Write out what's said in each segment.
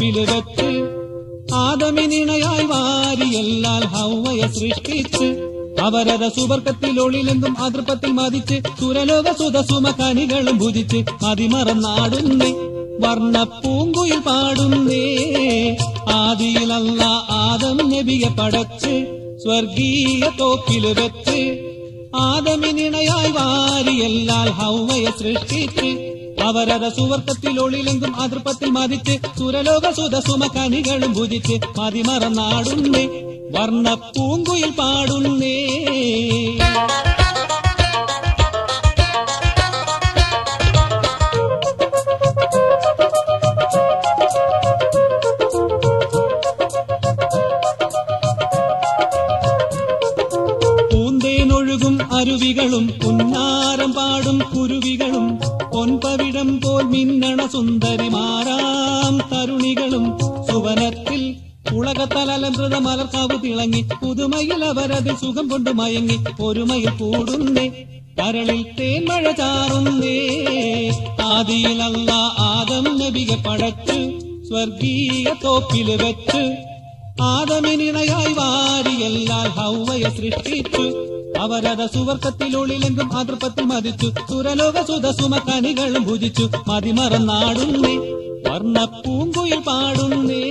വെച്ച് ആദമിനിണയായി വാരിയെല്ലാൽ ഹൗവയെ സൃഷ്ടിച്ച് അവരത സുവർക്കത്തിൽ ഒളിലെന്തും അതൃപ്പത്തിൽ മതിച്ച് സുരലോക സുതസുമ കനികളും ഭുജിച്ച് മതിമറന്നാടുന്നേ വർണ പൂങ്കുയിൽ പാടുന്നേ. ആദിയിലല്ല ആദം നബിയെ പടച്ച് സ്വർഗീയ തോപ്പിൽ വെച്ച് ആദമിനിണയായി വാരിയെല്ലാൽ ഹൗവയെ സൃഷ്ടിച്ച് അവരത സുവർത്തത്തിൽ ഒളിലെങ്കും അതൃപ്പത്തിൽ മതിച്ച് സുരലോക സുതസുമ കണികളും ഭുജിച്ച് മതിമറന്നാടുന്നേ. വർണ പൂങ്കുയിൽ പാടുന്നേ അരുവികളും പുന്നാരം പോൽ മിന്നണ സുന്ദരിമാരാം തരുണികളും സുവനത്തിൽ. ഉളകത്തലലമൃത മലർക്കാവ് തിളങ്ങി. പുതുമയിൽ അവരതിൽ സുഖം കൊണ്ട് മയങ്ങി. ഒരുമയിൽ കൂടുന്നേ കരളിൽ തേൻമഴ ചാറുന്നേ. ആദിയിലല്ല ആദം നബിയെ പടച്ച് സ്വർഗീയ തോപ്പിൽ വെച്ച്. ആദമിനിണയായി വാരിയെല്ലാം ഹൗവയെ സൃഷ്ടിച്ചു. അവരത സുവർക്കത്തിലുള്ളിലെങ്കും അതൃപ്പത്തിൽ മതിച്ചു. സുരലോക സുത സുമക്കണികളും ഭുജിച്ചു. മതിമറന്നാടുന്നേ വർണ പൂങ്കുയിൽ പാടുന്നേ.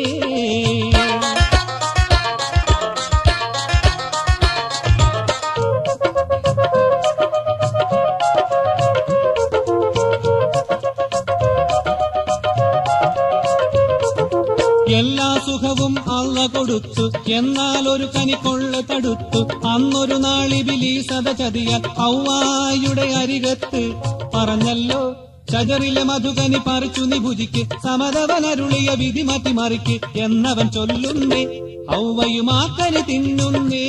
എല്ലാ സുഖവും അള്ള കൊടുത്തു. എന്നാൽ ഒരു കനിക്കൊള്ള തടുത്തു. അന്നൊരു നാളിബിലി സത ചതിയാൽ ഔവായുടെ അരികത്ത്. പറഞ്ഞല്ലോ ഷജറിലെ മധുകനി പറിച്ചു നിഭുജിക്ക്. സമതവനരുളിയ വിധി മാറ്റി മറിക്ക് എന്നവൻ ചൊല്ലുന്നേ ഔവയുമാക്കനി തിന്നുന്നേ.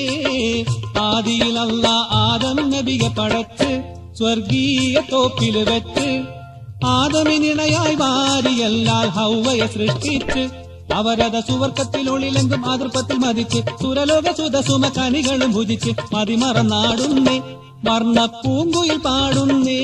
ആദിയിലല്ല ആദം നബിയെ പടച്ച് സ്വർഗീയ തോപ്പിൽ വെച്ച്. ആദമിനിണയായി വാരിയല്ലാൽ ഹൗവയെ സൃഷ്ടിച്ച്. അവരത സുവർക്കത്തിലൊളിലെങ്കും അതൃപ്പത്തിൽ മതിച്ച് സുരലോക സുതസുമ കണികളും ഭുജിച്ച് മതിമറന്നാടുന്നേ വർണ പൂങ്കുയിൽ പാടുന്നേ.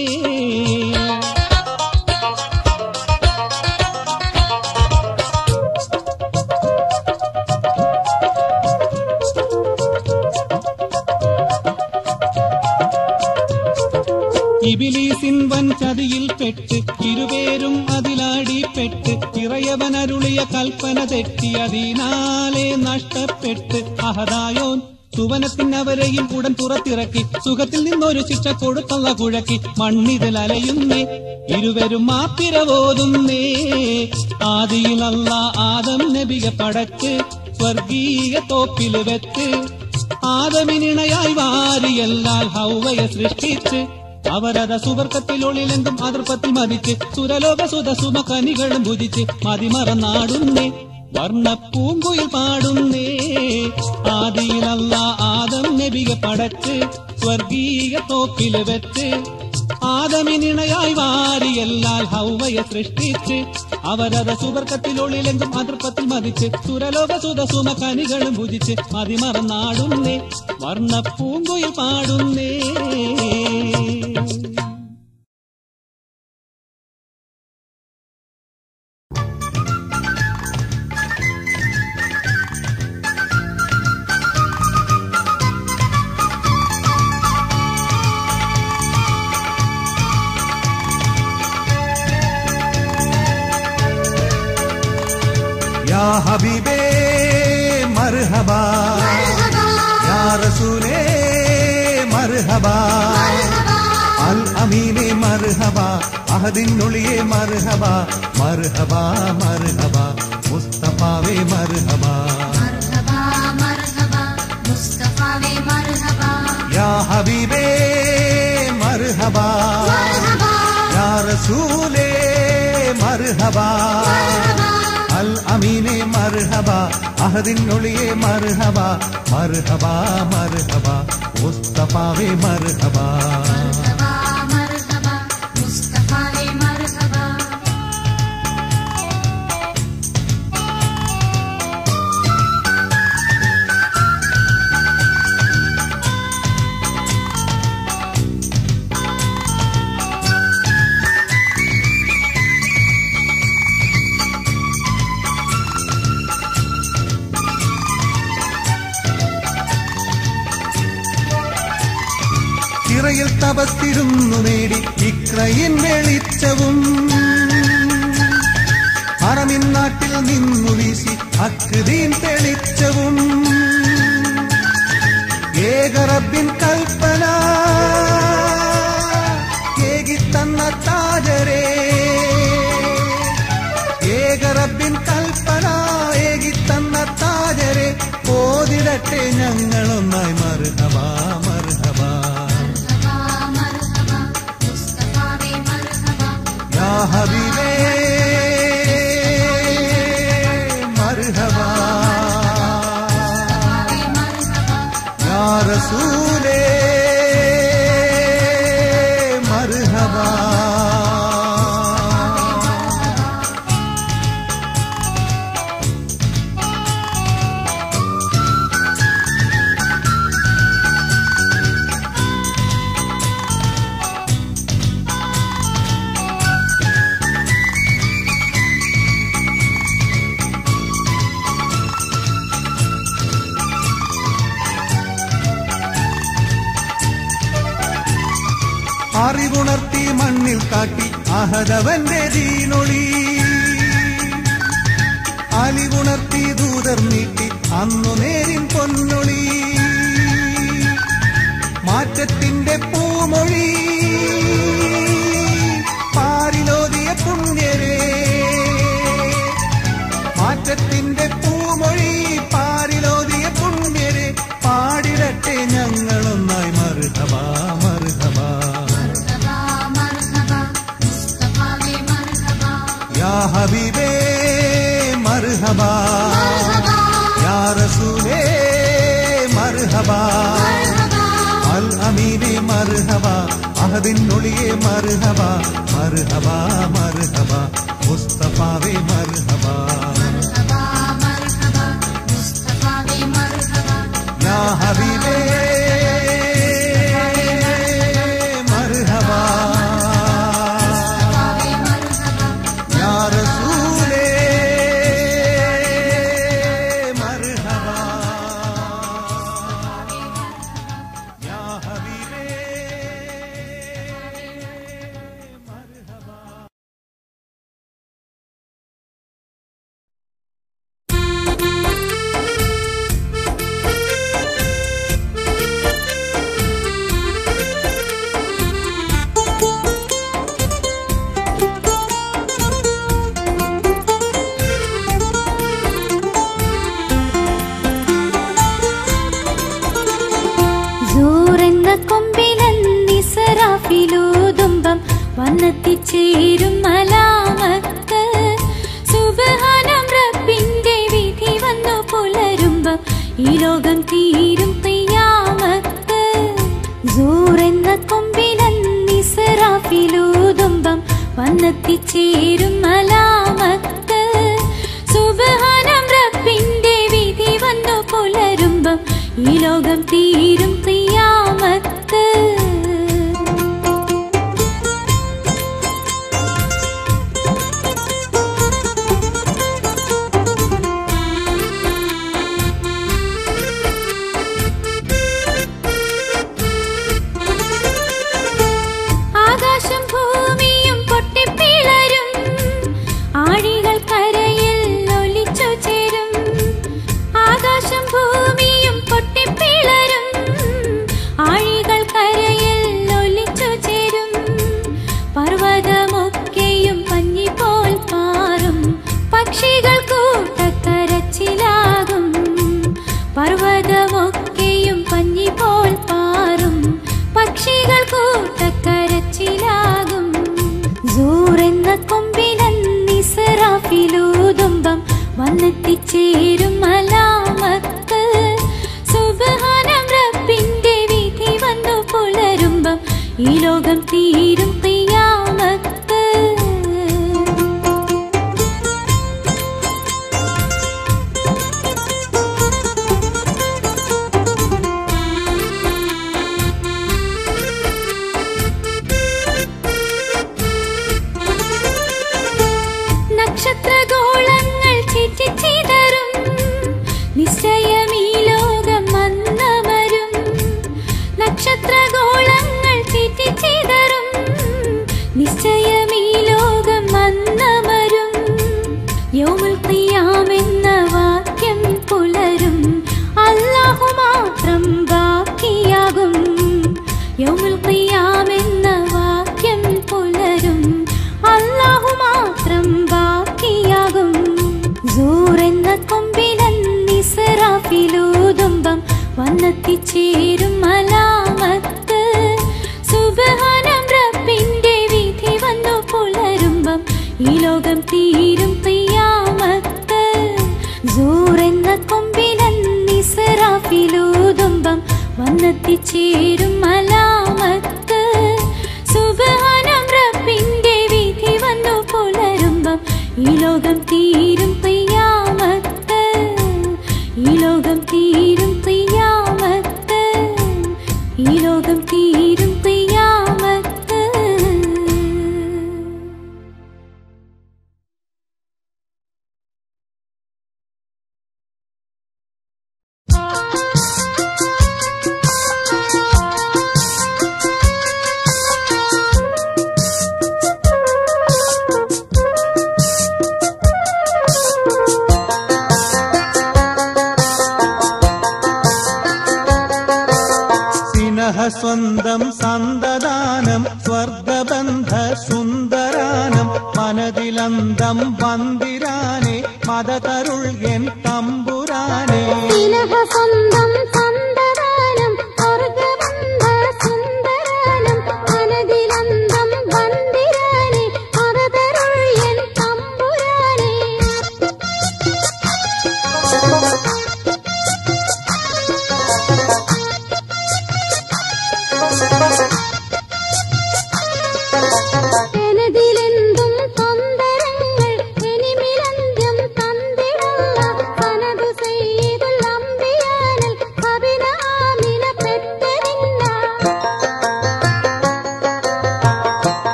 സുവനത്തിനവരെയും ഉടൻ പുറത്തിറക്കി. സുഖത്തിൽ നിന്നൊരു ശിക്ഷ കൊടുത്തുള്ള കുഴക്കി. മണ്ണിതിൽ അലയുന്നേ ഇരുവരും മാപ്പിരവോതുന്നേ ആദിയിലല്ല ആദം നബിയെ പടച്ച് സ്വർഗീയ തോപ്പിൽ വെച്ച് ആദമിനിണയായി വാരിയെല്ലാൽ ഹൗവയെ സൃഷ്ടിച്ച്. അവരത സുവർക്കത്തിലുള്ളിലെന്തും അതൃപ്പത്തിൽ മതിച്ച്. സുരലോക സുതസുമ കനികളും ഭുജിച്ച് മതിമറന്നാടുന്നേ. വർണ പൂങ്കുയിൽ പാടുന്നേ ആദിയിലല്ല ആദം നബിക പടച്ച് സ്വർഗീയ തോക്കിൽ വെച്ച് ആദമിനിണയായി വാരിയെല്ലാൽ ഹൗവയെ സൃഷ്ടിച്ച് അവരത സുവർക്കത്തിനുള്ളിലെങ്കും അതൃപ്പത്തിൽ മതിച്ച് സുരലോക സുതസുമ കനികളും ഭുജിച്ച് മതിമറന്നാടുന്നേ. വർണപ്പൂങ്കുയിൽ പാടുന്നേ. നിദ്രയിൽ തപത്തിരുന്നു നേടി ഇക്രയിൻ വെളിച്ചവും. പറമിൻ നാട്ടിൽ നിന്നു വീശി അക്തീൻ തെളിച്ചവും. ഏകറബിൻ കൽപ്പന ഏകിത്തന്ന താജരേ. ഏകറബിൻ കൽപ്പന ഏകിത്തന്ന താജരെ. പോതിടട്ടെ ഞങ്ങളൊന്നായി മറുതവാമർ Mahavir. അതവന്റെ ദീനൊളി. അലിവുണർത്തി ദൂതർ നീട്ടി അന്നു നേരിൻ പൊന്നൊളി. മാറ്റത്തിന്റെ പൂമൊഴി. പാരിലോതിയ പുണ്യരേ. மர்ஹபா. யார சூலே மர்ஹபா. அல் அமீனே மர்ஹபா. அகதின் ஒளியே மர்ஹபா. மர்ஹபா மர்ஹபா. முஸ்தபாவே மர்ஹபா. വന്നെത്തിച്ചേരും മലാമത്ത്. സുബഹാനം റബ്ബിന്റെ വിധി വന്നു പുലരുമ്പം ഈ ലോകം തീരും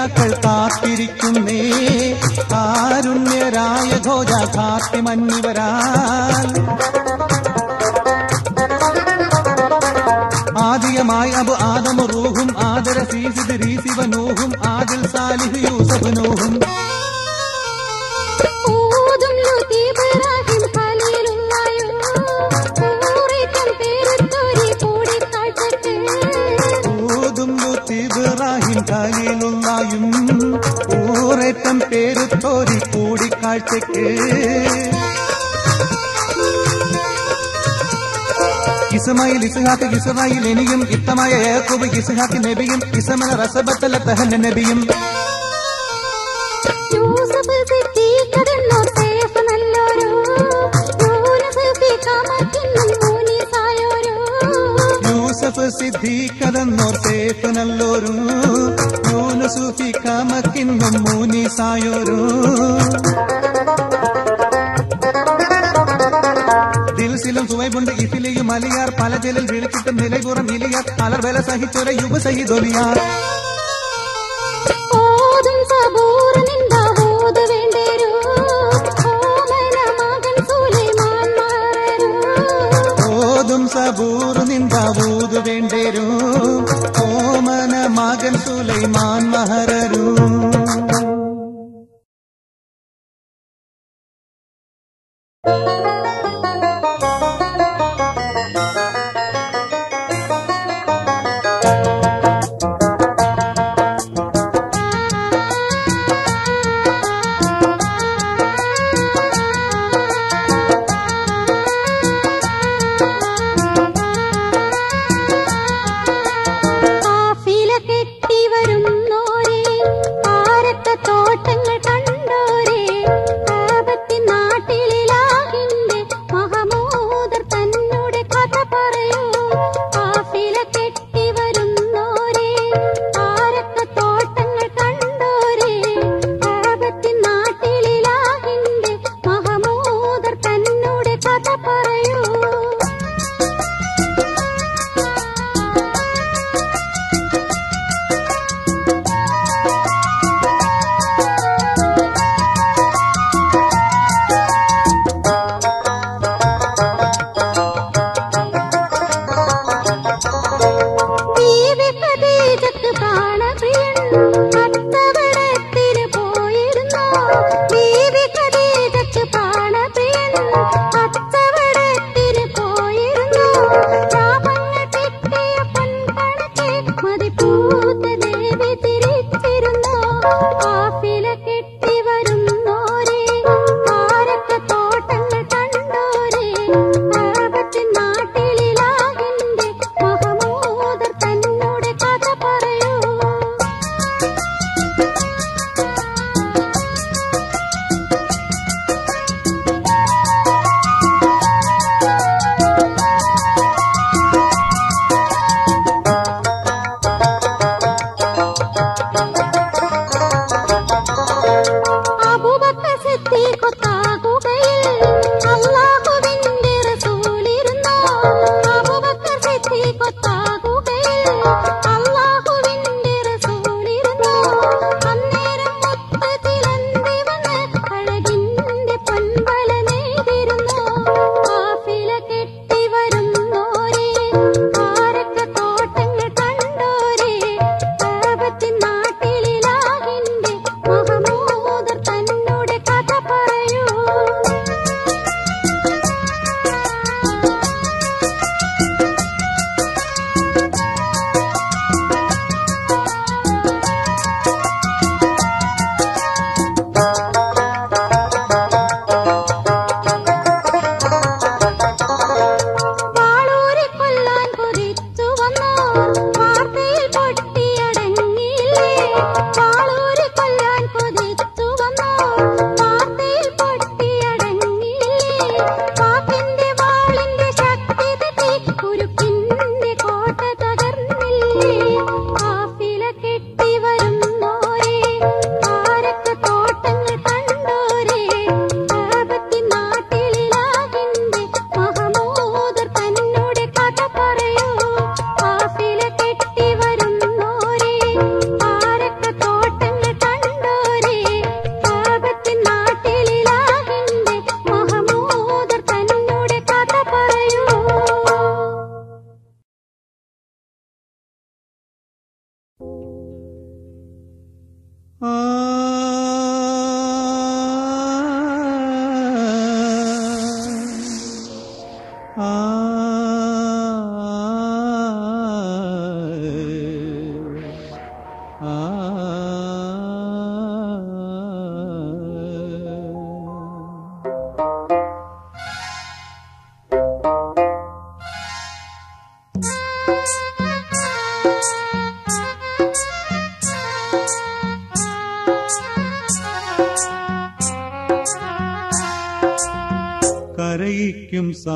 അമ്പിയാക്കൾ കാത്തിരിക്കുന്നേ. കാരുണ്യരായ ഘോജ കാത്തി മന്നിവരാൽ ആദിയമായി അബു ആദമ റൂഹും ആദര സീസിദ് റീസിവനൂഹും ആദിൽ സാലിഹ് യൂസഫ് നൂഹും പേരുത്തോരി കൂടിക്കാഴ്ചക്ക് ഇസ്മായിൽ ഇസുഹാക്ക് ഇസ്രായിൽ എനിയും ഇത്തമായ യാക്കൂബ് ഇസുഹാക്ക് നബിയും ഇസമന റസബത്തല തഹന്ന നബിയും. യൂസഫ് സിദ്ദീഖതെന്നോർ സേഫ് നല്ലോരും യൂനസുഫി കാമക്കിന്നും മൂനീസായോരും ദിൽസിലും സുവൈബുണ്ട് ഇഫിലിയും അലിയാർ പല ജലിൽ വിളിച്ചിട്ടും നിലപുറം ഇലിയാർ അലർ വില സഹിച്ചൊര യുവ സഹിതൊലിയാർ சுலைமான் மகரூர்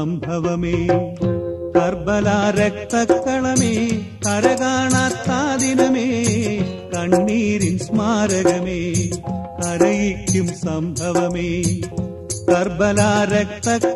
സംഭവമേ. കർബല രക്തക്കളമേ കരകാണാത്താദിനമേ കണ്ണീരിൻ സ്മാരകമേ കരയിക്കും സംഭവമേ. കർബല രക്തക്കളമേ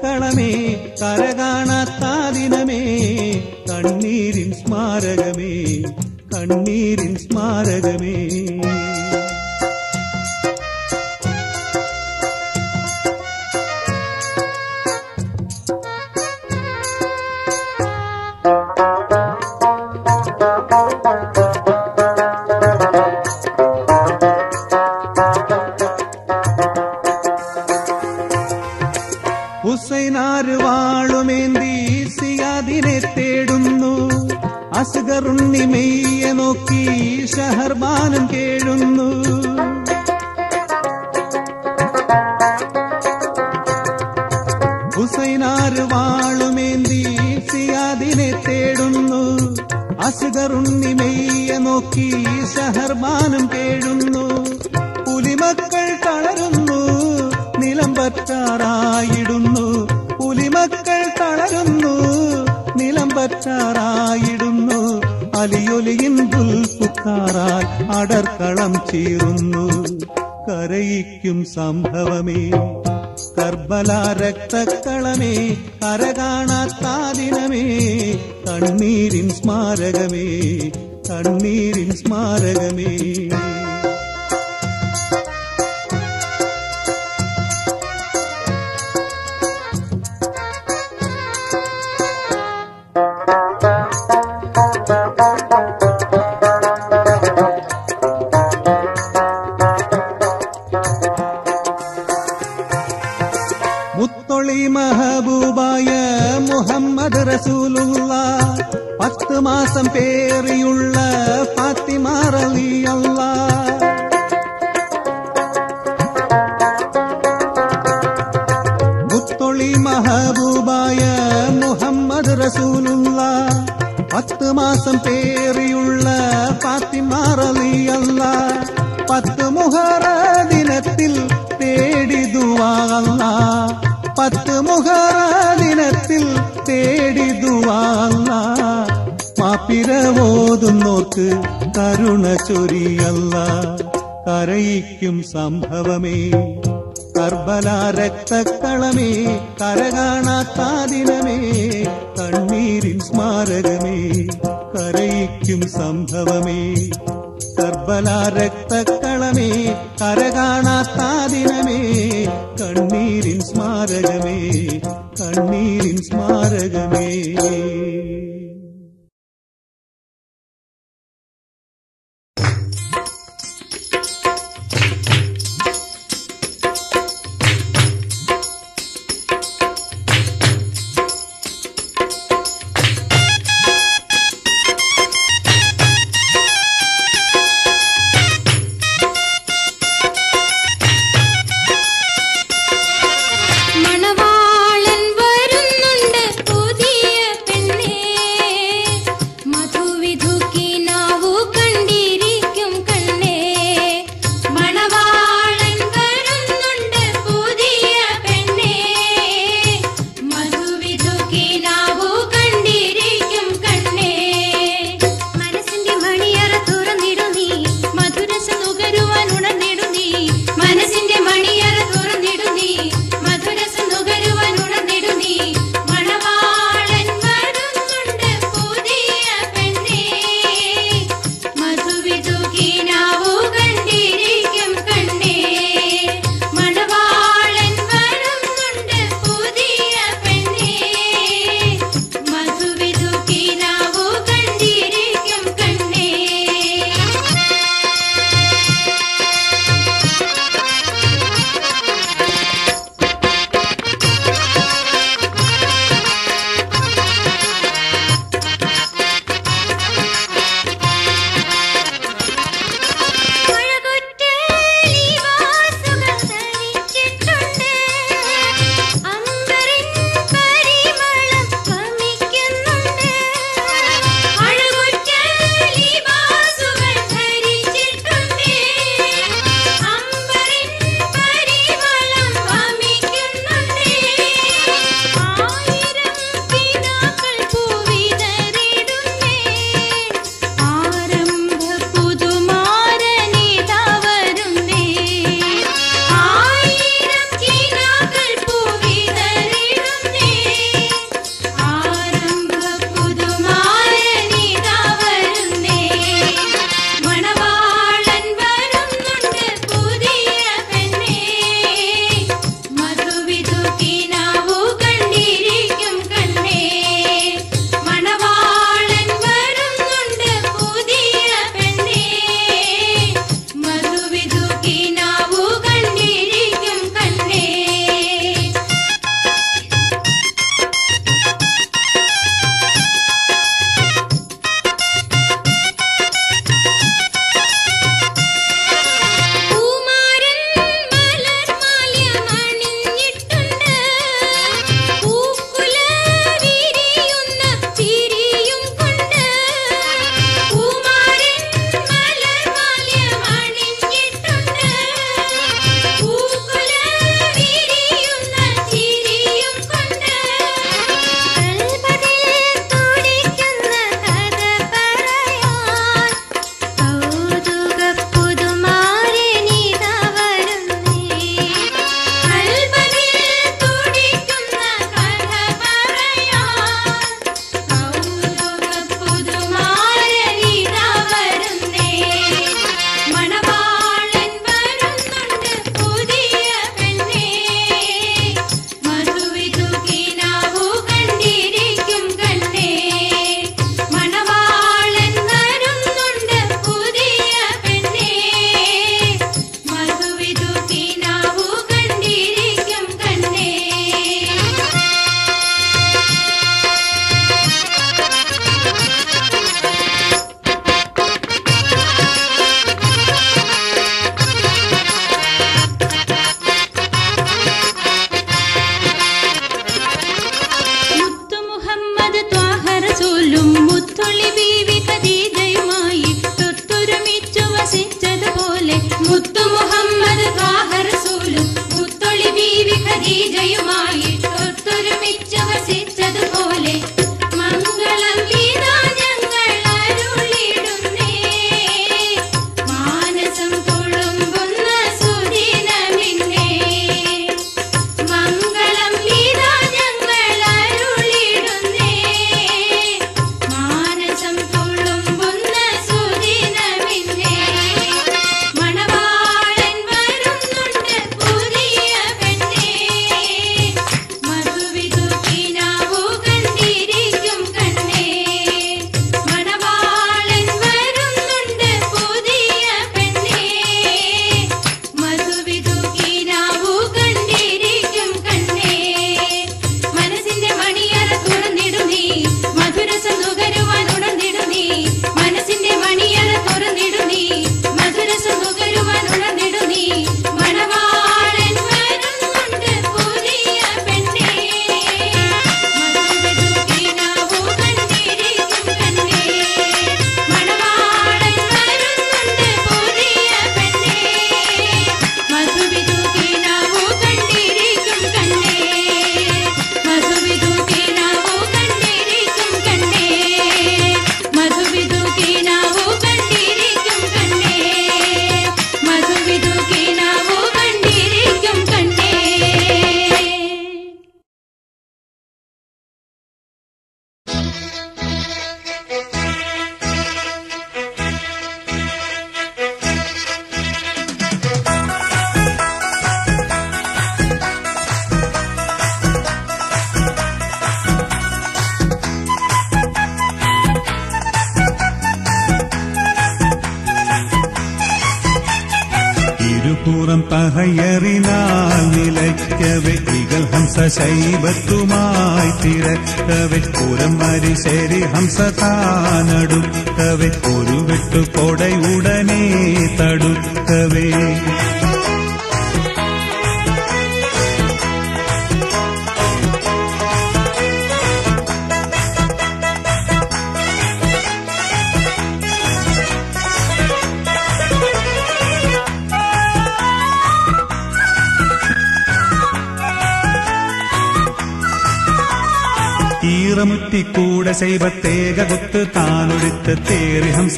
മാസം പേറിയുള്ള ഫാത്തിമ അല്ല പത്ത് മുഹറ ദിനത്തിൽ തേടി ദുവാല്ല പത്ത് മുഹറ ദിനത്തിൽ തേടി ദുവാല്ല മാപ്പിരവോതുന്നോർക്ക് കരുണ ചൊരിയല്ല. കരയിക്കും സംഭവമേ. കർബല രക്തക്കളമേ കരകാണാത്താദിനമേ കണ്ണീരിൻ സ്മാരകമേ കരയിക്കും സംഭവമേ. കർബല രക്തക്കളമേ കരകാണാത്താദിനമേ കണ്ണീരിൻ സ്മാരകമേ കണ്ണീരിൻ സ്മാരകമേ.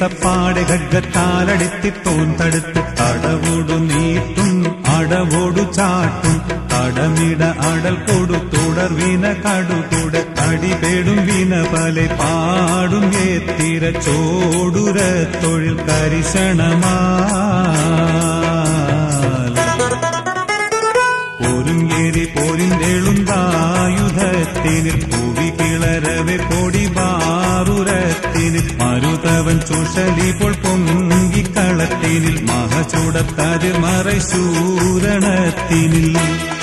തേറി ഹംസപ്പാടെ ഖഡ്ഗത്താലടിത്തിത്തോൻ തടുത്ത് അടവോടു നീട്ടും അടവോടു ചാട്ടും അടമിട അടൽ കൊടു തുടർ വീന കടുകൂടെ അടിപേടും വീന പല പാടും ഏത്തിര ചോടുര തൊഴിൽ കരിശണമാ പൂവി കിളരവെ പൊടി ബാറുരത്തിന് മരുതവൻ ചുഷലിപ്പോൾ പൊങ്കിക്കളത്തിനിൽ മഹചൂടത്താതിർ മറശൂരണത്തിനിൽ പോരുരമ്പൽ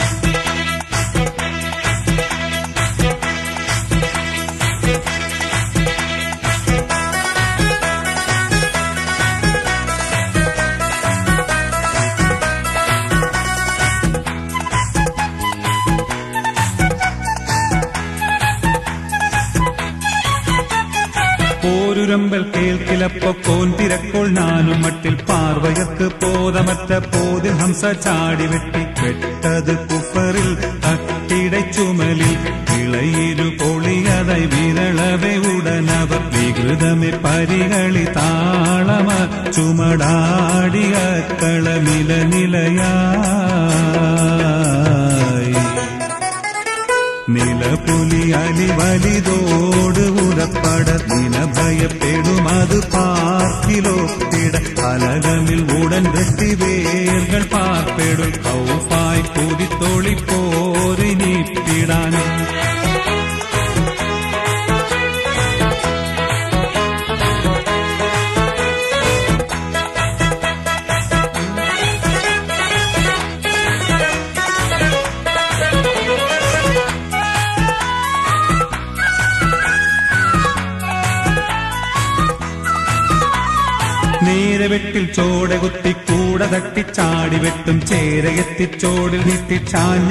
കേൾക്കിലപ്പോ കോൻ തിരക്കോൾ നാനും മട്ടിൽ പാർവയർക്ക് പോതമറ്റ പോതിൽ ഹംസ ചാടി time.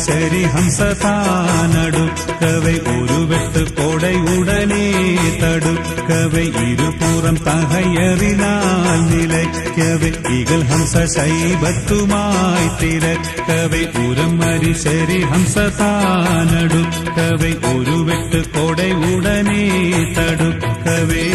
சரி ஹம்சதானடுக்கவை ஒரு வெட்டு கோடை உடனே தடுக்கவை இருபுறம் தகையறினால் நிலைக்கவை இகழ் ஹம்ச சைபத்துமாய் திறக்கவை உரமரி சரி ஹம்சதானடுக்கவை ஒரு வெட்டு கோடை உடனே தடுக்கவே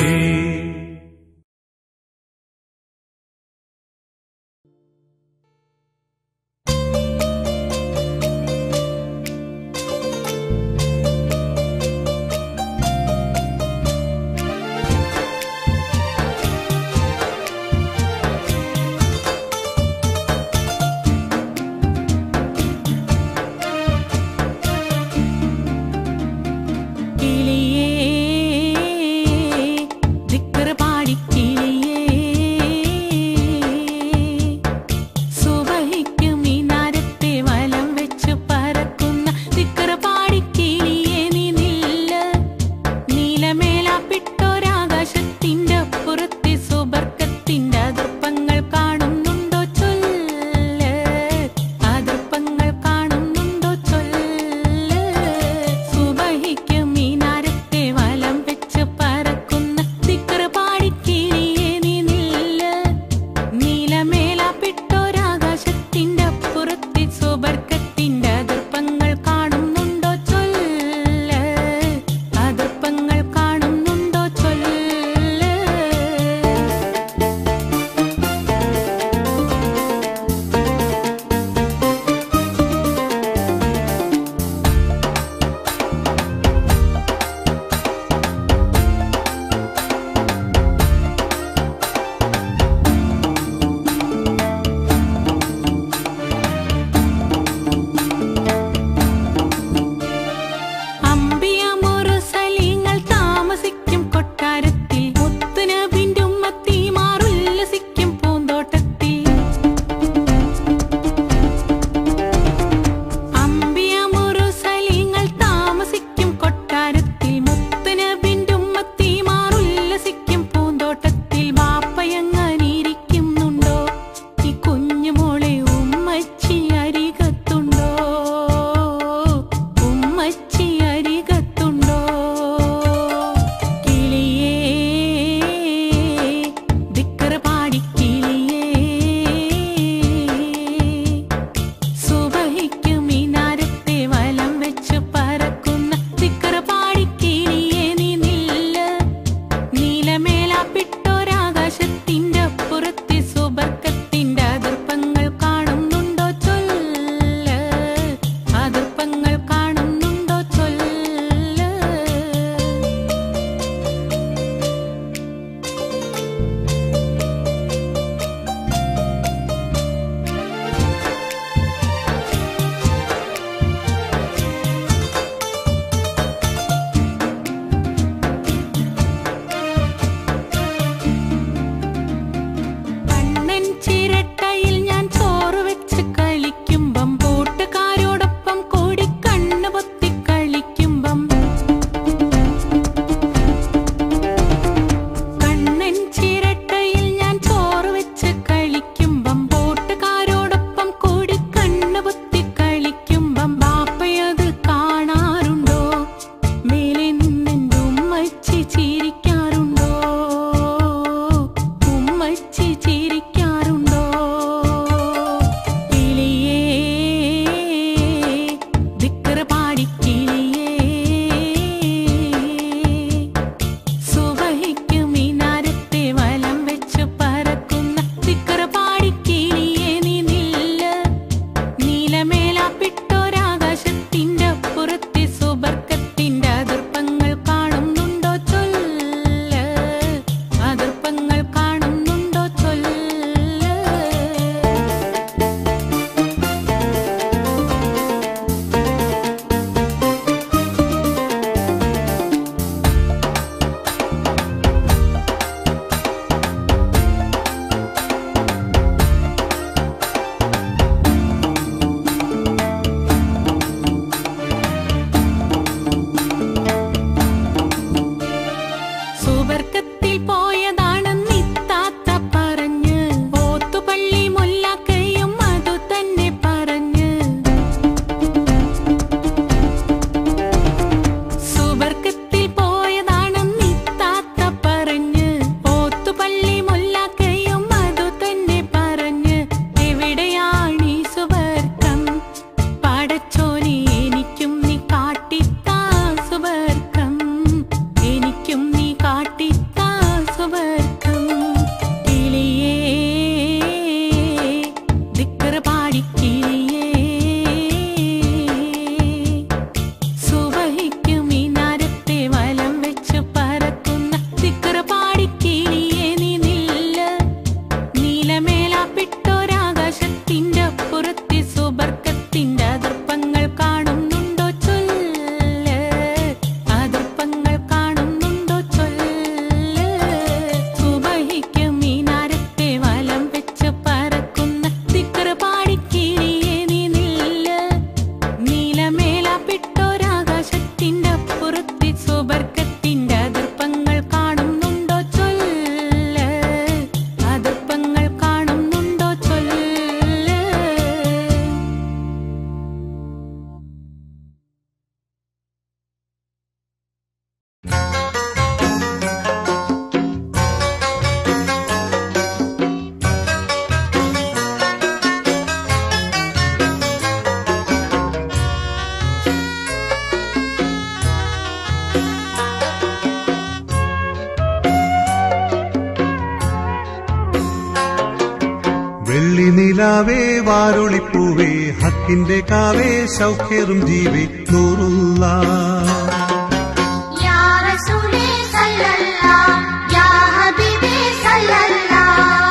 ഹക്കിന്റെ കാവേ സൗഖ്യറും ജീവി നൂറുള്ള.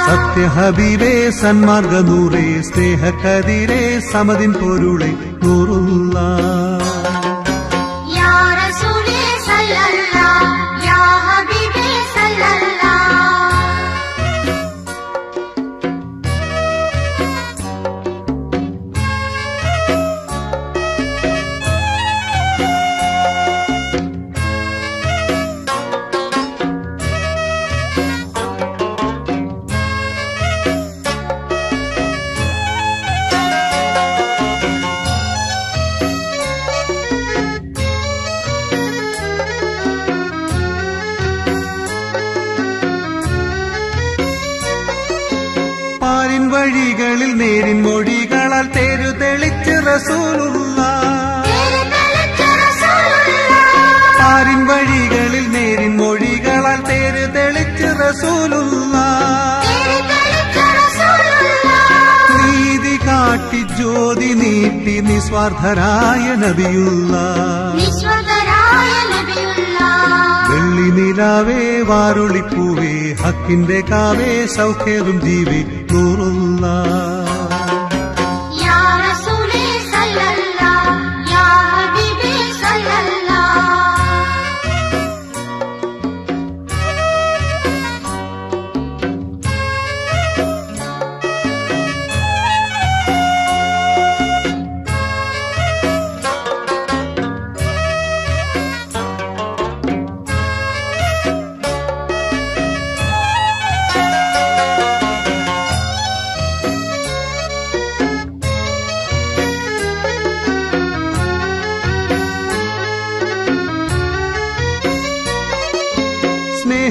സത്യഹബീബേ സന്മാർഗ നൂറേ സ്നേഹക്കതിരേ സമതിൻ പൊരുളെ നൂറുള്ള. ഹക്കിന്റെ കാവേ സൗഖ്യവും ജീവി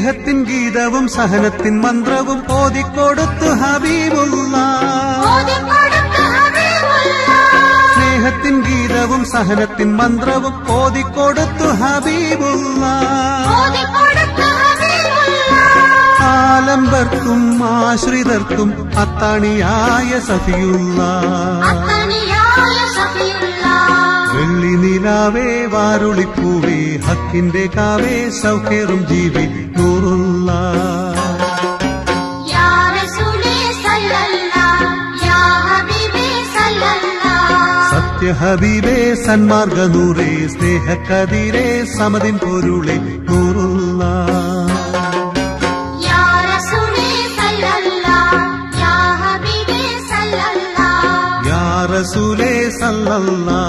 സ്നേഹത്തിൻ ഗീതവും സഹനത്തിൻ മന്ത്രവും ഓതിക്കൊടുത്തു ഹബീബുള്ള. സ്നേഹത്തിൻ ഗീതവും സഹനത്തിൻ മന്ത്രവും ഓതിക്കൊടുത്തു ഹബീബുള്ള. ആലംബർക്കും ആശ്രിതർക്കും അത്താണിയായ സഫിയുള്ള. വെള്ളി നിലാവേ വാരുളിപ്പൂവേ ഹക്കിന്റെ കാവേ സൗഖ്യറും ജീവി നൂറുള്ള. സത്യഹബീബേ സന്മാർഗ നൂറേ സ്നേഹക്കതിരേ സമതിൻ പൊരുളെ നൂറുള്ള. ரசூலே சல்லல்லா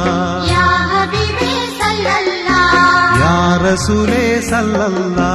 யா ரசூலே சல்லல்லா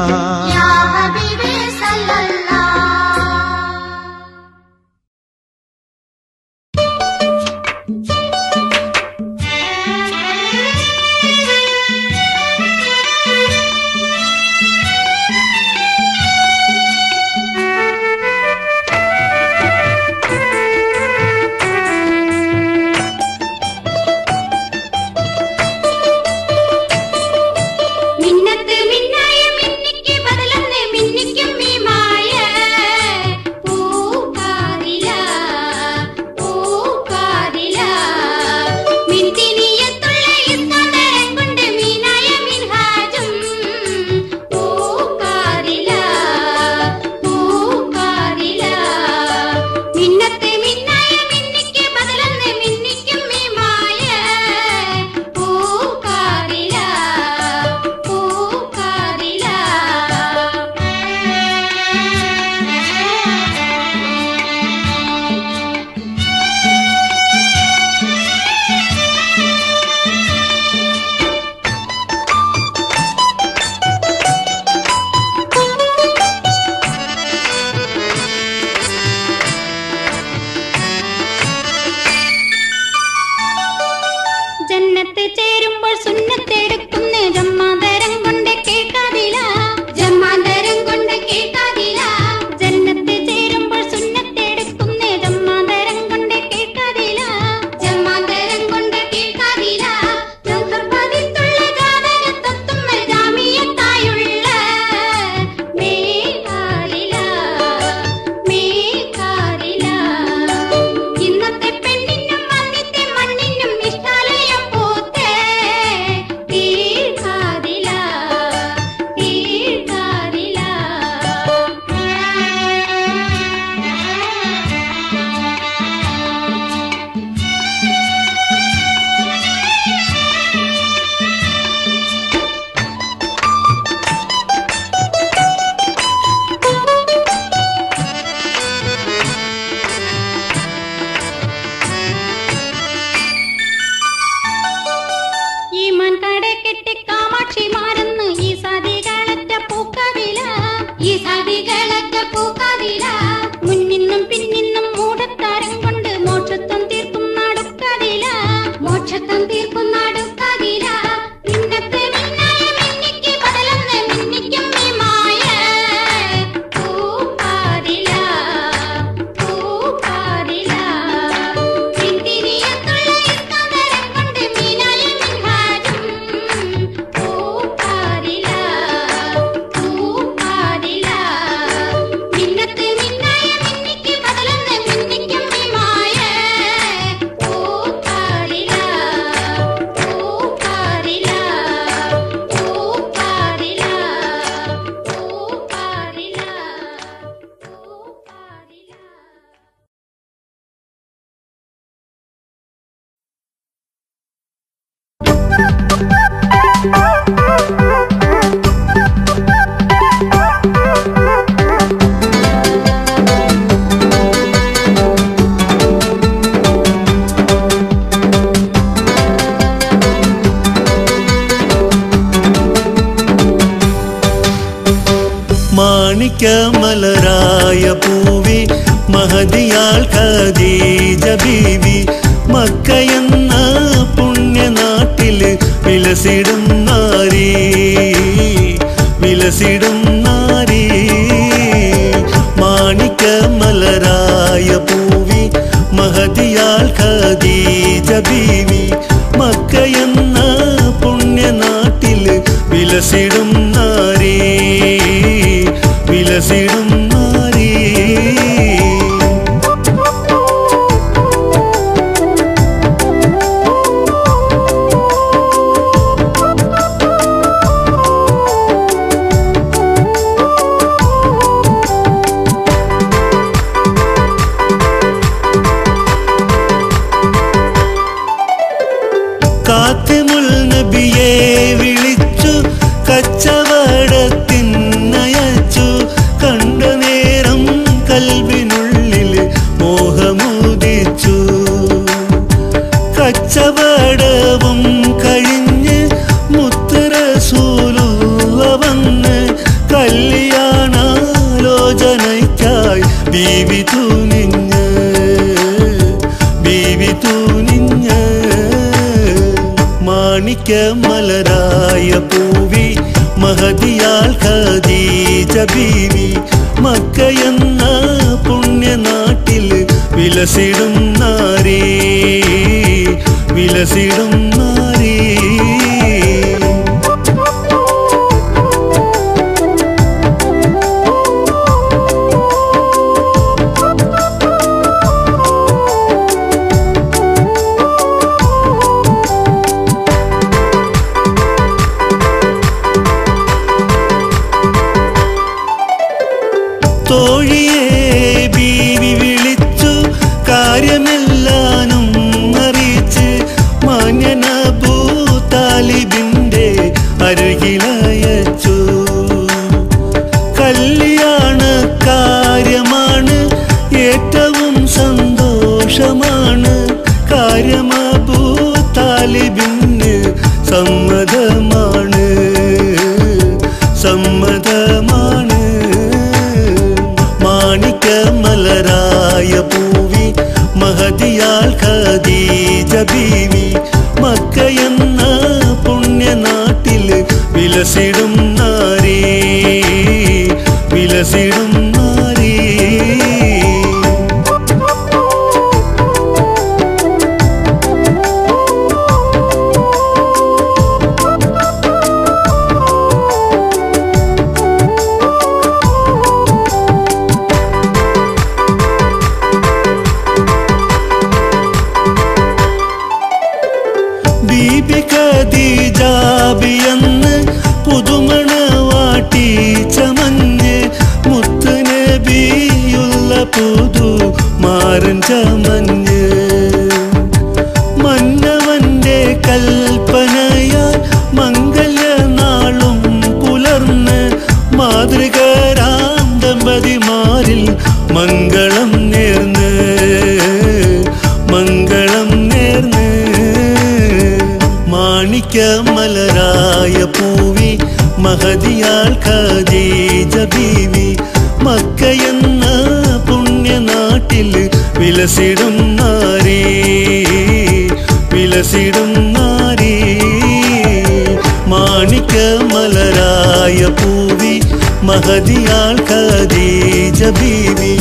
മഹതിയാൾ ഖദീജ ബീവി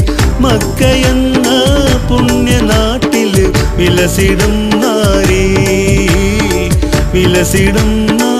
മക്കയെന്ന പുണ്യനാട്ടിൽ വിലസിടും നാരി വിലസിടും നാരീ ും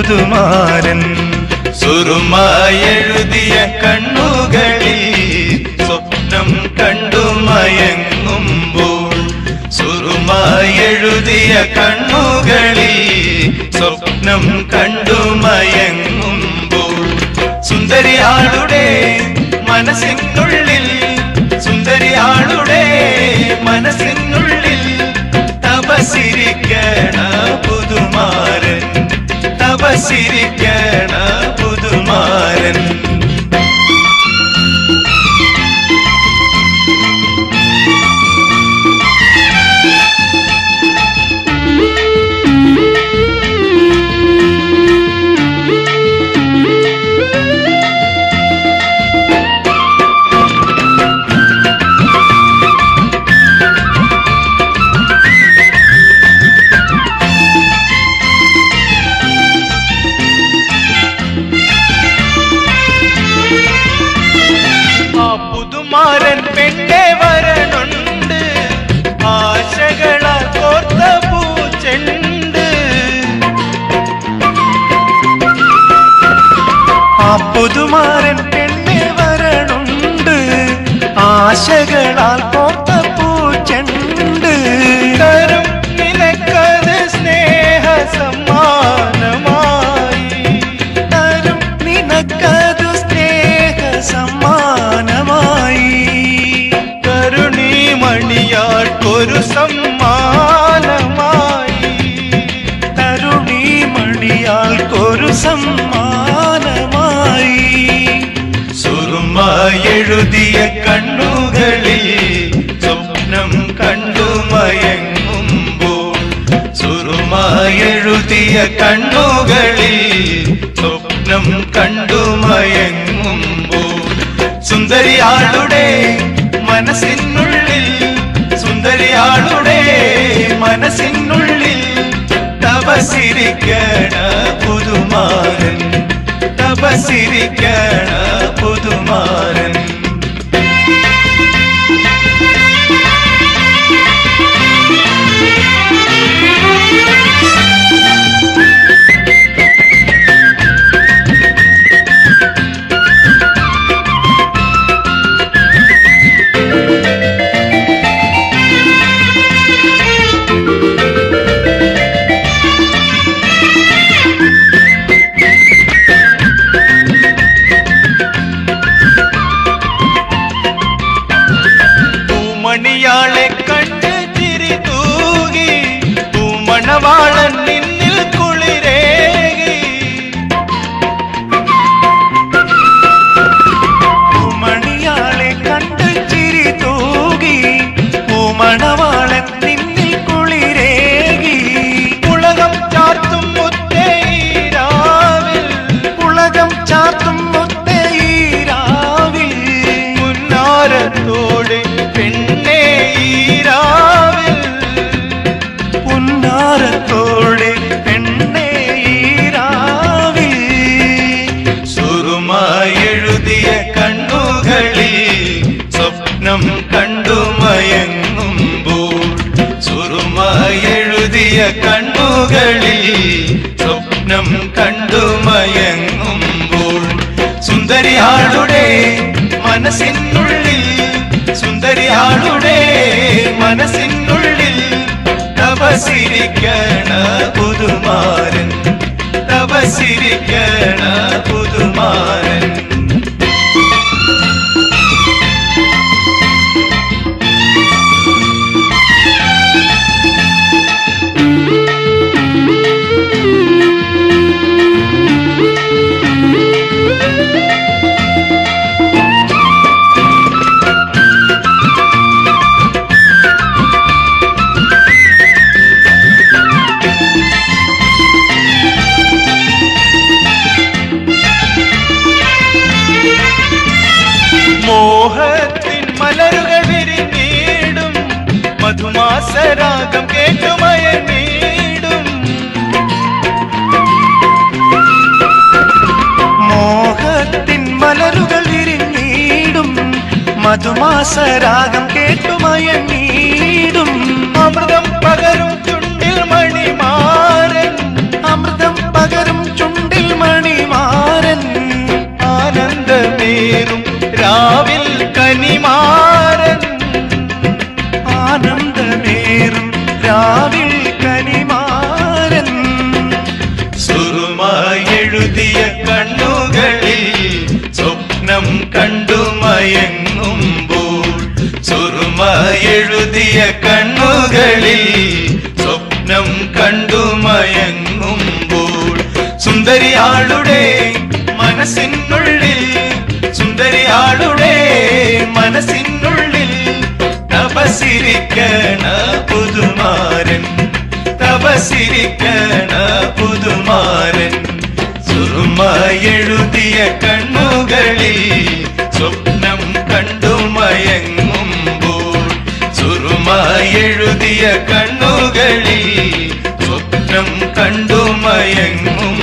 സുരുമാരൻ. സുരുമായെഴുതിയ കണ്ണുകളിൽ സ്വപ്നം കണ്ടു മയങ്ങുമ്പോൾ സുരുമായെഴുതിയ കണ്ണുകളിൽ സ്വപ്നം കണ്ടു മയങ്ങുമ്പോൾ സുന്ദരിയാളുടെ മനസ്സിനുള്ളിൽ സുന്ദരിയാളുടെ മനസ്സിനുള്ളിൽ തപസിരിക്കണം വസിരിക്കണ പുതുമാരൻ. ആശകളാൽ പൊത്തിയ കണ്ണുകളിൽ സ്വപ്നം കണ്ടു മയങ്ങുമ്പോൾ സുന്ദരിയാളുടെ മനസ്സിനുള്ളിൽ സുന്ദരിയാളുടെ മനസ്സിനുള്ളിൽ തപസിരിക്കണ പുതുമാരൻ തപസിരിക്കണ പുതുമാരൻ കണ്ടുമയങ്ങുമ്പോൾ സുന്ദരിയാളുടെ മനസ്സിനുള്ളിൽ സുന്ദരിയാളുടെ മനസ്സിനുള്ളിൽ തപസിരിക്കണ പുതുമാരൻ തപസിരിക്കണ പുതുമാരൻ. सरा മനസ്സിനുള്ളിൽ തപസിരിക്കണ പുതുമാരൻ തപസിരിക്കണ പുതുമാരൻ സുറുമയെഴുതിയ കണ്ണുകളിൽ സ്വപ്നം കണ്ടു മയങ്ങുമ്പോൾ സുറുമയെഴുതിയ കണ്ണുകളിൽ സ്വപ്നം കണ്ടു മയങ്ങും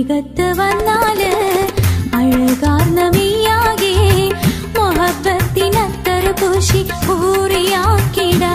மிകത്ത് വന്നാല് അഴകാർന്ന മീയാകെ മൊഹബത്തിനത്തർ പൂശി പൂറിയാക്കിടാ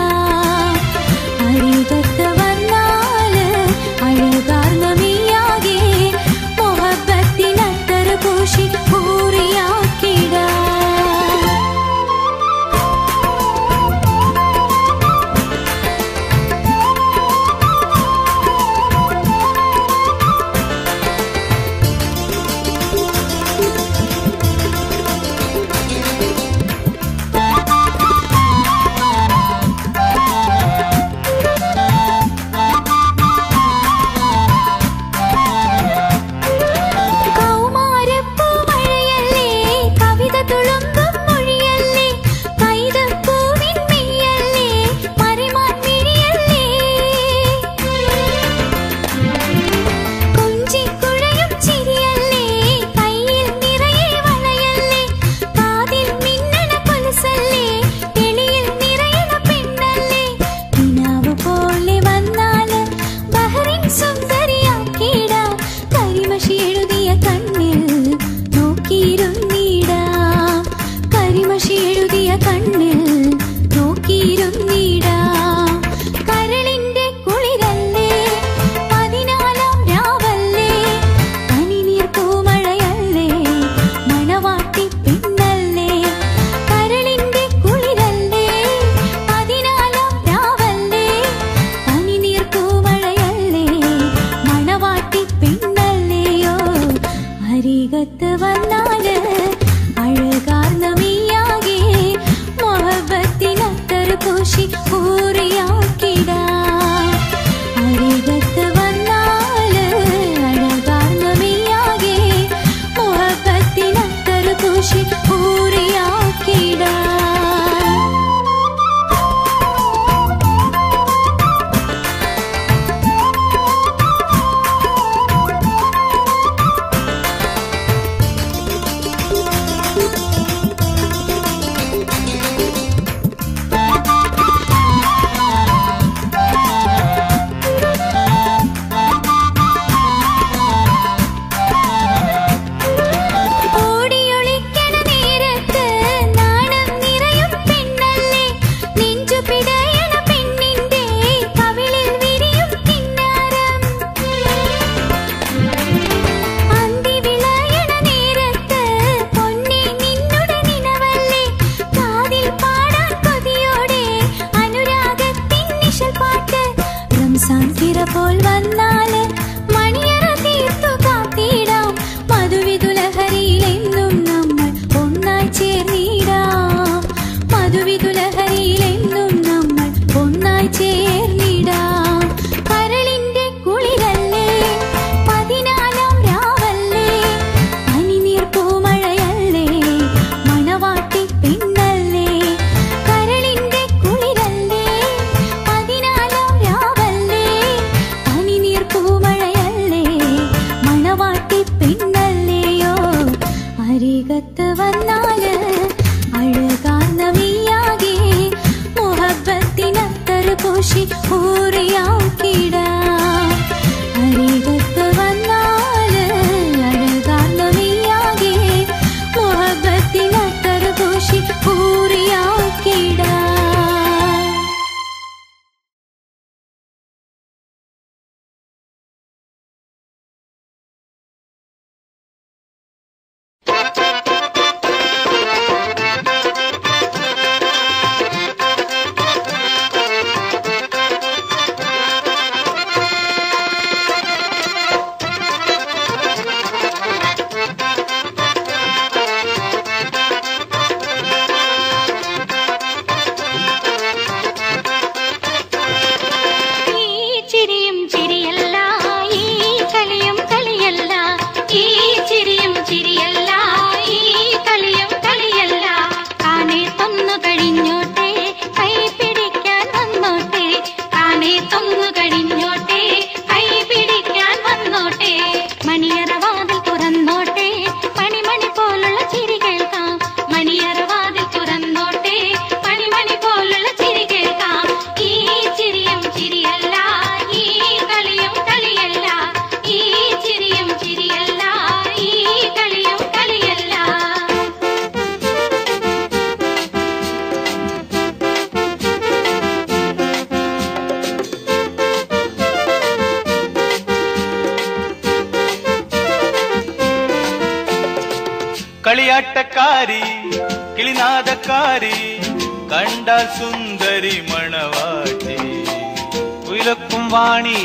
ராணி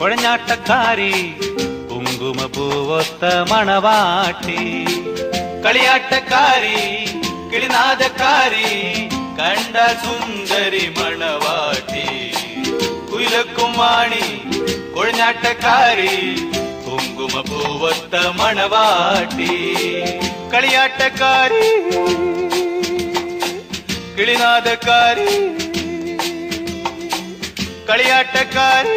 குழஞ்சாட்டக்காரி குங்கும பூவொத்த மணவாட்டி. களியாட்டக்காரி கிளிநாதக்காரி கண்ட சுந்தரி மணவாட்டி. குயிலுக்கும் வாணி கொழுஞ்சாட்டக்காரி குங்கும பூவத்த மணவாட்டி. களியாட்டக்காரி கிளிநாதக்காரி களியாட்டக்காரி.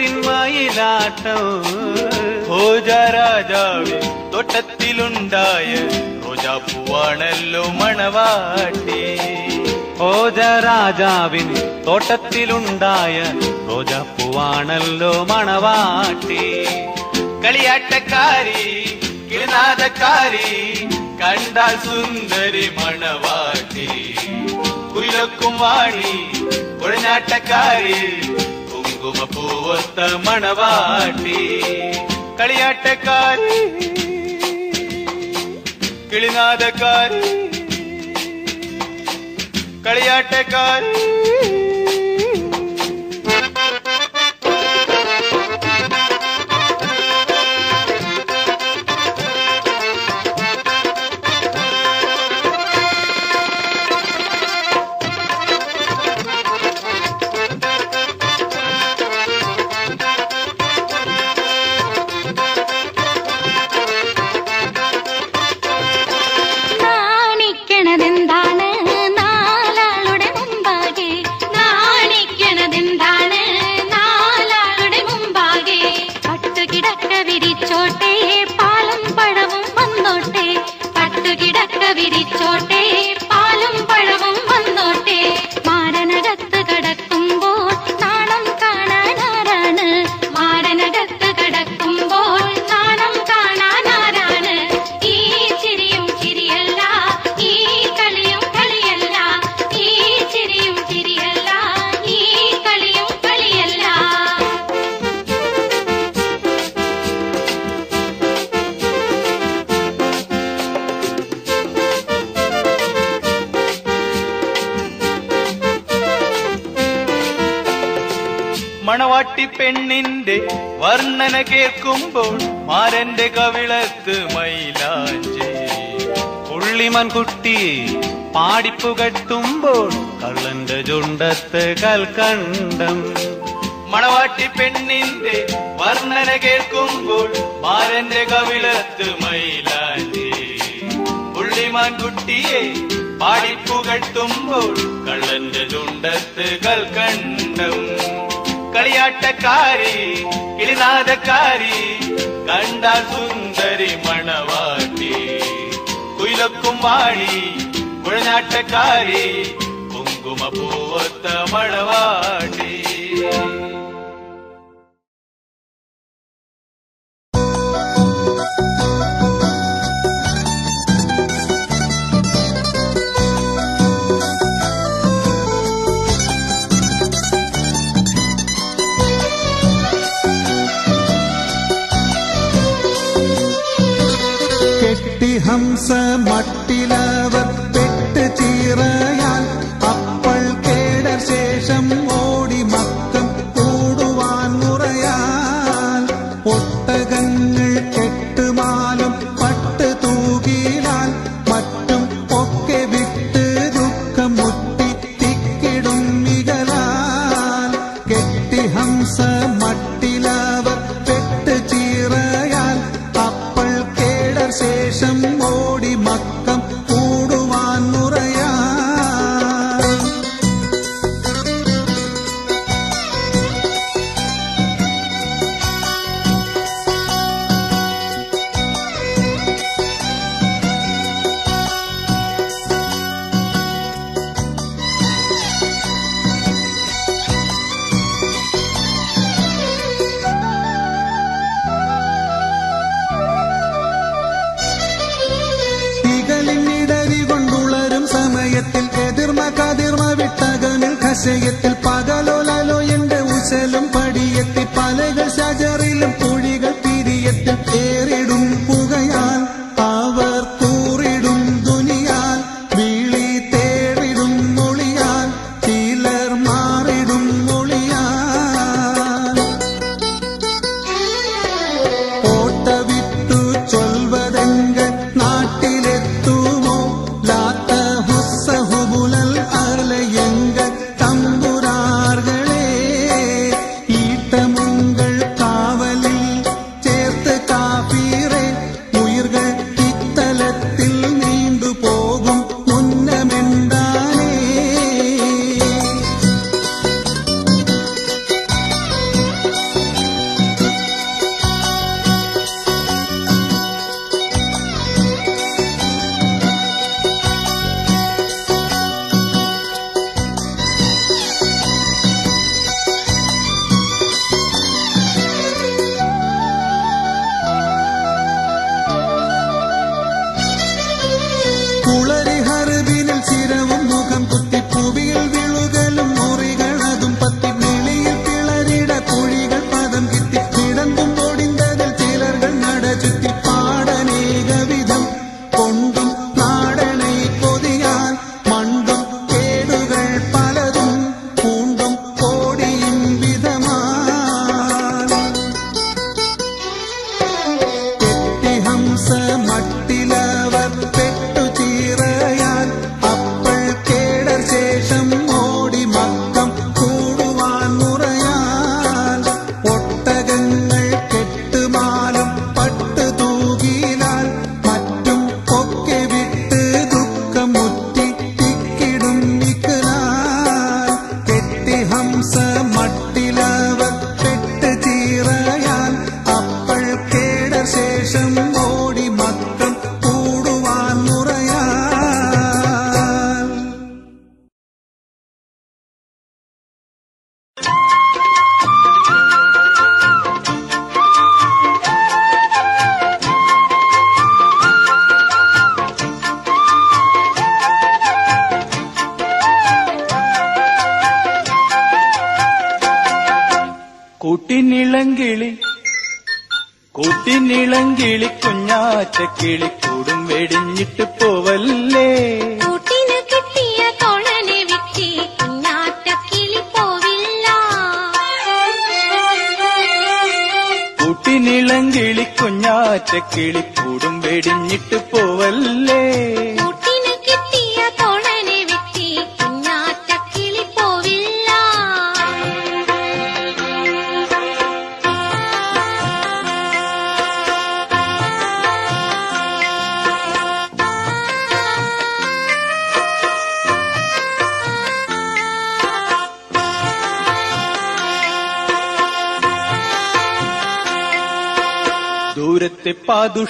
ഓട്ടത്തിൻ മയിലാട്ടം. ഭോജ രാജാവിൻ തോട്ടത്തിലുണ്ടായ റോജാപ്പൂവാണല്ലോ മണവാട്ടി. ഭോജ രാജാവിൻ തോട്ടത്തിലുണ്ടായ റോജാപ്പൂവാണല്ലോ മണവാട്ടി. കളിയാട്ടക്കാരി കിളിനാഥക്കാരി കണ്ടാൽ സുന്ദരി മണവാട്ടി. കുയിലക്കും വാണി കുഴഞ്ഞാട്ടക്കാരി ಒತ್ತ ಮಣವಾಟಿ ಕಳಿಯಾಟಕಾರಿ ಕಿಳಿನಾದಕಾರಿ ಕಳಿಯಾಟಕಾರಿ പുകട്ടുമ്പോൾ കള്ളന്റെ ചുണ്ടത്ത് കൽക്കണ്ടം. മണവാട്ടി പെണ്ണിന്റെ വർണന കേൾക്കുമ്പോൾ ബാലന്റെ കവിളത്ത് മൈലാഞ്ചി. പുള്ളിമാൻ കുട്ടിയെ പാടിപ്പുകട്ടുമ്പോൾ കള്ളന്റെ ചുണ്ടത്ത് കൽക്കണ്ടം. കളിയാട്ടക്കാരി കിളിനാഥക്കാരി കണ്ട സുന്ദരി മണവാട്ടി. കുയിലക്കും വാഴി ನಾಟಕಾರಿ ಕುಂಕುಮ ಪೂವತ್ತ ಮಳವಾ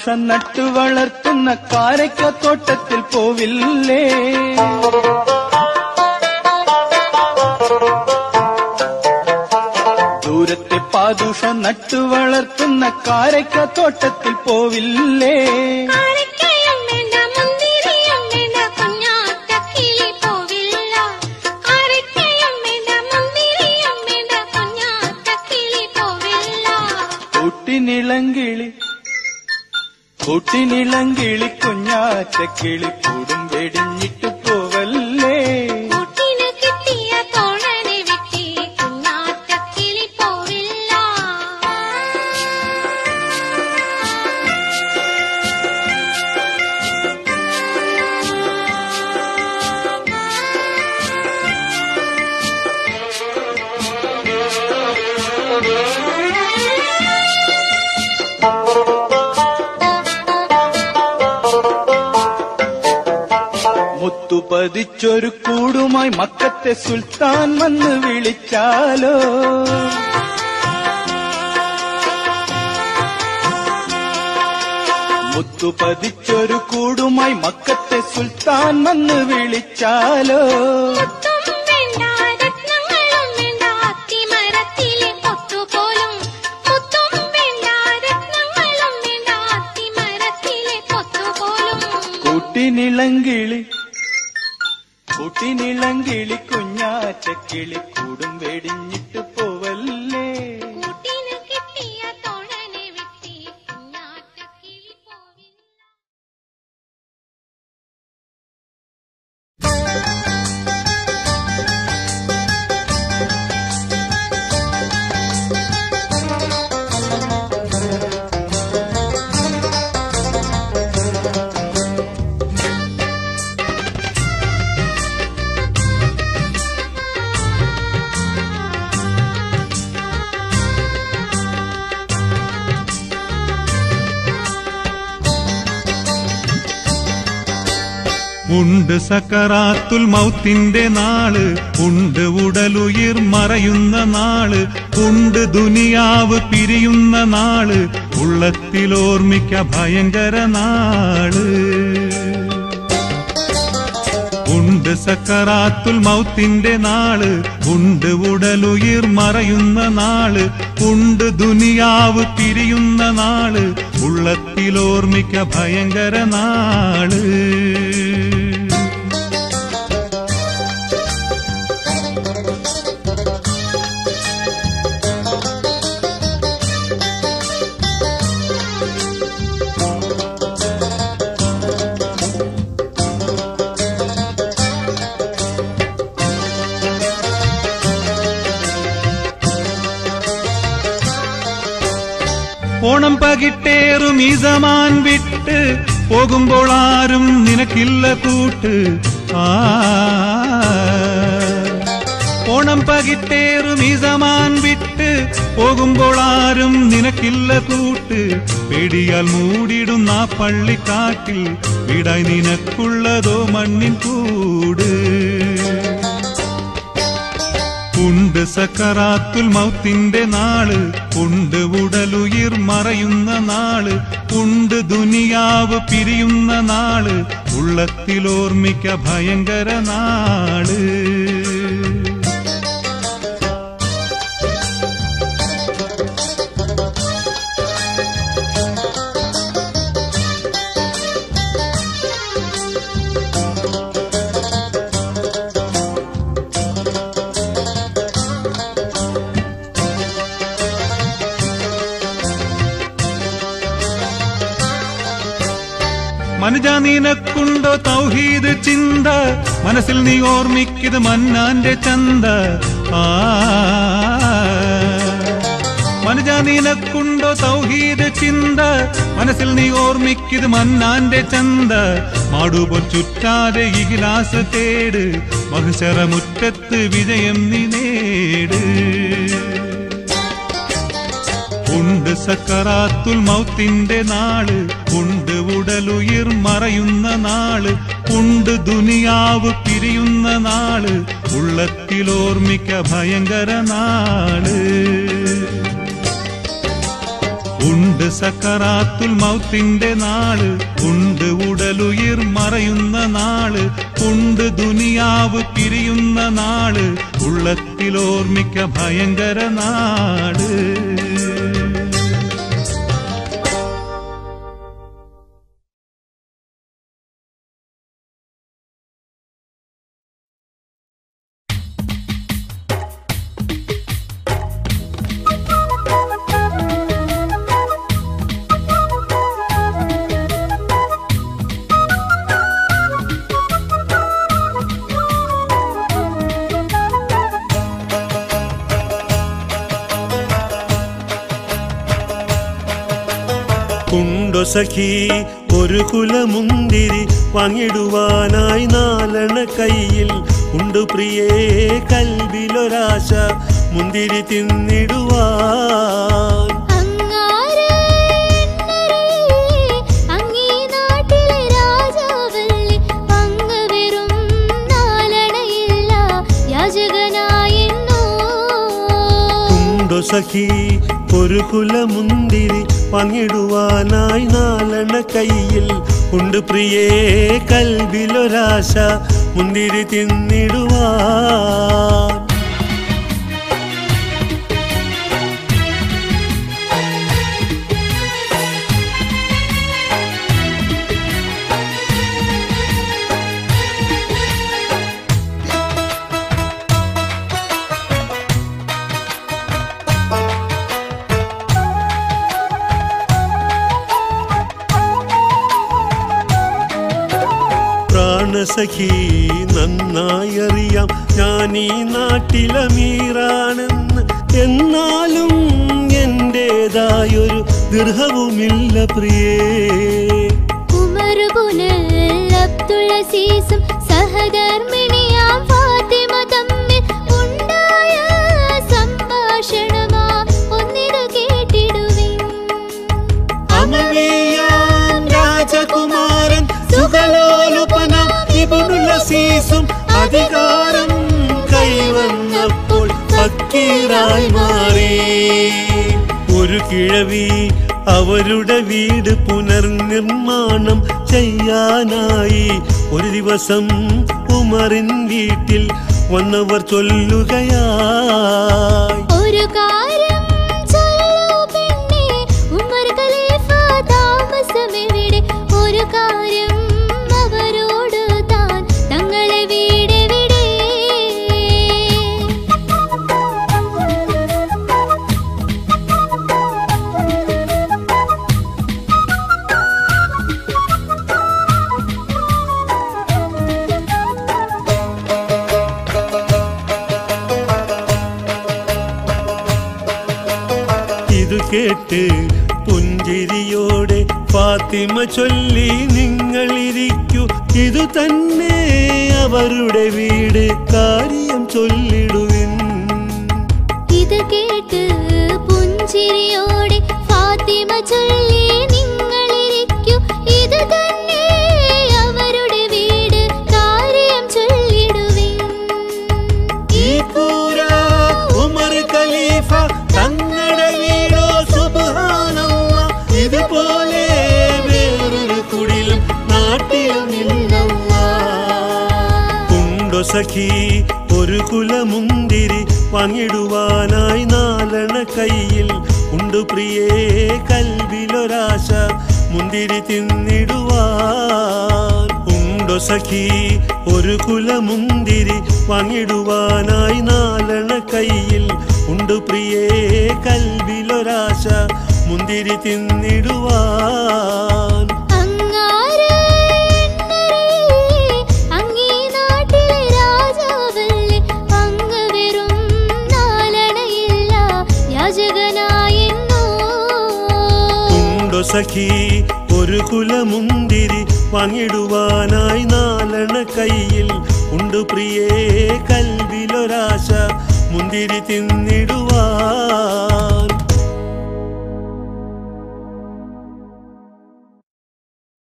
പാദുഷം നട്ടു വളർത്തുന്ന കാരക്ക തോട്ടത്തിൽ പോവില്ലേ? ദൂരത്തെ പാദുഷ നട്ടു വളർത്തുന്ന കാരക്ക തോട്ടത്തിൽ പോവില്ലേ? കൂട്ടിനിളങ്കിളി കുഞ്ഞാറ്റ കിളിക്കൂടും മക്കത്തെ സുൽത്താൻ വന്ന് വിളിച്ചാലോ? മുത്തുപതിച്ചൊരു കൂടുമായി മക്കത്തെ സുൽത്താൻ വന്ന് വിളിച്ചാലോ? കൂട്ടിനിളങ്കിളി കുഞ്ഞാറ്റക്കിളി കൂടും വെടിഞ്ഞിട്ട് സക്കറാത്തുൽ മൗത്തിന്റെ നാൾ ഉണ്ട് ഉടലുയിർ മറയുന്ന നാൾ ഉണ്ട് ദുനിയാവ് പിരിയുന്ന നാൾ ഉള്ളത്തിലോർമിക്ക ഭയങ്കര നാൾ. ഉണ്ട് സക്കറാത്തുൽ മൗത്തിന്റെ നാൾ ഉണ്ട് ഉടലുയിർ മറയുന്ന നാൾ ഉണ്ട് ദുനിയാവ് പിരിയുന്ന നാൾ ഉള്ളത്തിലോർമിക്ക ഭയങ്കര നാൾ. ഓണം പകിട്ടേറും ഈ സമാൻ വിട്ട് പോകുമ്പോൾ ആരും നിനക്കില്ല കൂട്ട്. ആ. ഓണം പകിട്ടേറും ഈ സമാൻ വിട്ട് പോകുമ്പോൾ ആരും നിനക്കില്ല കൂട്ട്. പേടിയാൽ മൂടിടുന്ന പള്ളിക്കാട്ടിൽ വിടായി നിനക്കുള്ളതോ മണ്ണിൻ കൂട്. സക്കറാത്തുൽ മൗത്തിന്റെ നാൾ ഉണ്ട് ഉടലുയിർ മറയുന്ന നാൾ ഉണ്ട് ദുനിയാവ് പിരിയുന്ന നാൾ ഉള്ളത്തിലോർമ്മിക്ക ഭയങ്കര നാൾ. തൗഹീദ് ചിന്ത. മനസ്സിൽ നീ ഓർമ്മിക്കത് മന്നാന്റെ ചന്ത. ആ. മനുജ നിനക്കുണ്ടോ സൗഹീദ ചിന്ത? മനസ്സിൽ നീ ഓർമ്മിക്കത് മന്നാന്റെ ചന്ത. മാടുപോൽ ചുറ്റാതെ ഇഗിലാസ് തേട്. മഹുശരമുറ്റത്ത് വിജയം നീ നേട്. സക്കറാത്തുൽ മൗത്തിന്റെ നാൾ ഉണ്ട് ഉടലുയിർ മറയുന്ന നാൾ ഉണ്ട് ദുനിയാവ് പിരിയുന്ന നാൾ ഉള്ളത്തിലോർമ്മിക്ക ഭയങ്കര നാൾ. ഉണ്ട് സക്കറാത്തുൽ മൗത്തിന്റെ നാൾ ഉണ്ട് ഉടലുയിർ മറയുന്ന നാൾ ഉണ്ട് ദുനിയാവ് പിരിയുന്ന നാൾ ഉള്ളത്തിലോർമ്മിക്ക ഭയങ്കര നാട് സഖി ഒരു കുലമുന്തിരി വാങ്ങിടുവാനായി നാലണ കയ്യിൽ ഉണ്ട് പ്രിയേ കൽവിലൊരാശ മുന്തിരി തിന്നിടുവാൻ സഖീ. കുണ്ടോ സഖി ഒരു കുലമുന്തിരി വാങ്ങിടുവാനായി നാലണ കയ്യിൽ ഉണ്ട് പ്രിയേ കൽവിലൊരാശ. മുന്തിരി തിന്നിടുവാൻ പ്രാണസഖി നന്നായി അറിയാം ഞാൻ ഈ നാട്ടിലമീറാണെന്ന് എന്നാലും എന്റെതായൊരു ദൃഹവുമില്ല പ്രിയേ. ഉമർ പുനൽ അബ്ദുൾ അസീസും സഹധർമ്മിണിയാം ഇബുനുലസീസും അധികാരം കൈവന്നപ്പോൾ ഫക്കീറായി മാറി. ഒരു കിഴവി അവരുടെ വീട് പുനർനിർമ്മാണം ചെയ്യാനായി ഒരു ദിവസം ഉമറിൻ വീട്ടിൽ വന്നവർ ചൊല്ലുകയായി മുന്തിരി തിന്നിടുവാൻ. ഉണ്ടോ സഖി? ഒരു കുലമുന്തിരി വാങ്ങിടുവാനായി നാലണ കയ്യിൽ. ഉണ്ട് പ്രിയേ കൽവിലൊരാശ മുന്തിരി തിന്നിടുവാൻ. യാചകനായെന്നോ. സഖി? ഒരു കുലമുന്തിരി വാങ്ങിടുവാനായി നാലണ കയ്യിൽ ഉണ്ട് പ്രിയേ കൽവിലൊരാശ. മുന്തിരി തിന്നിടു